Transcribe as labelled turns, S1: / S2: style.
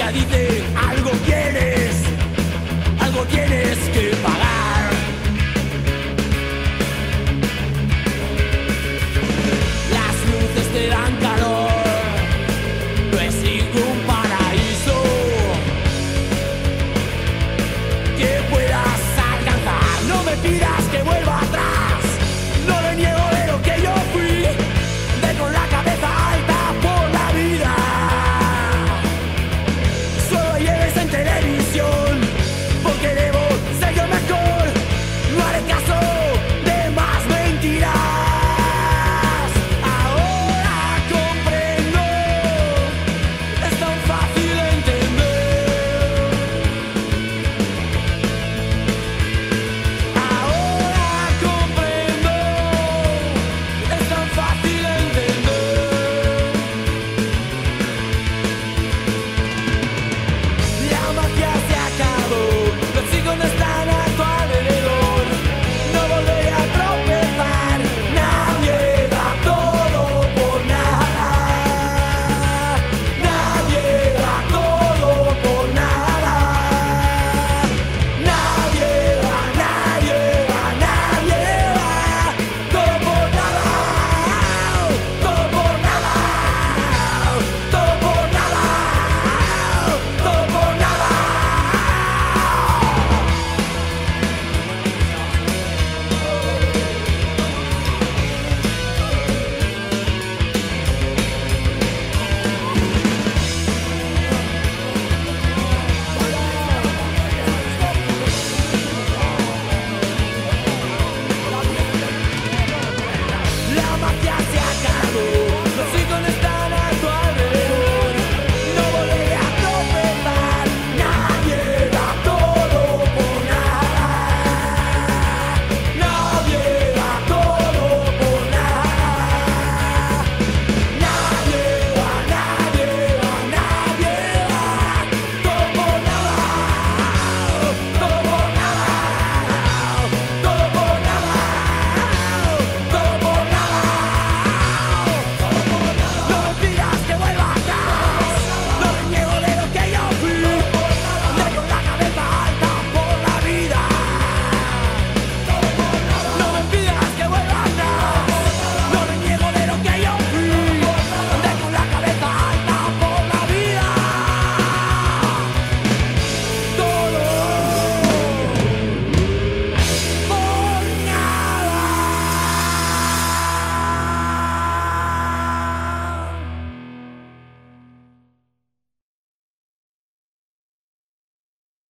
S1: ella dice